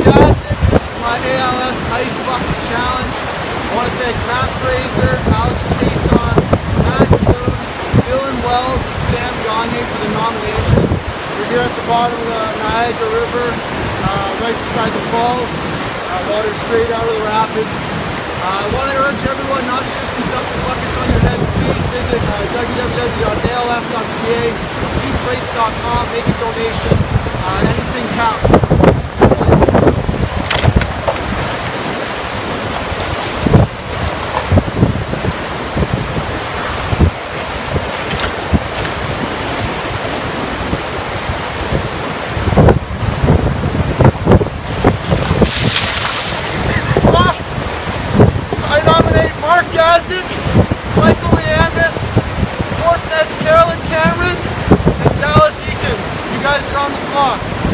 guys? This is my ALS Ice Bucket Challenge. I want to thank Matt Fraser, Alex Chiasson, Matt Clune, Dylan Wells, and Sam Gagne for the nominations. We're here at the bottom of the Niagara River, uh, right beside the falls. Uh, water straight out of the rapids. Uh, I want to urge everyone not to just be dumping buckets on your head. Please visit uh, www.als.ca, petefrates.com, make a donation. Drasden, Michael Leandis, Sportsnet's Carolyn Cameron, and Dallas Eakins. You guys are on the clock.